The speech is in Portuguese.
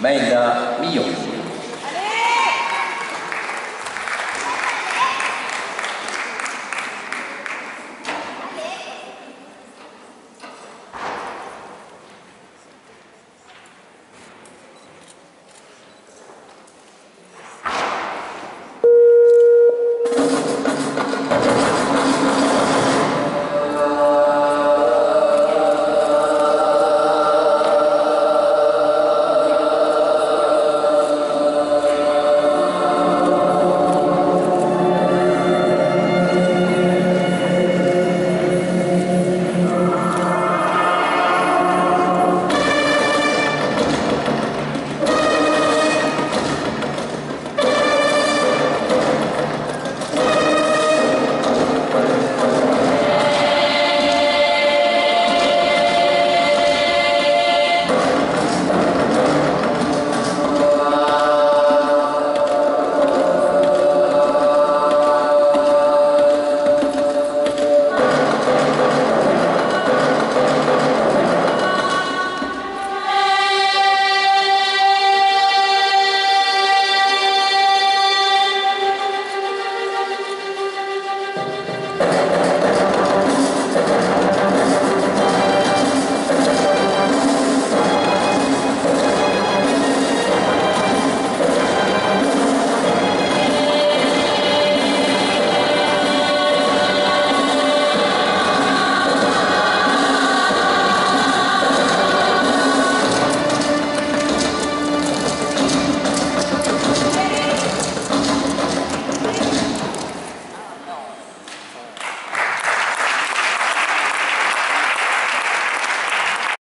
Meida Mion.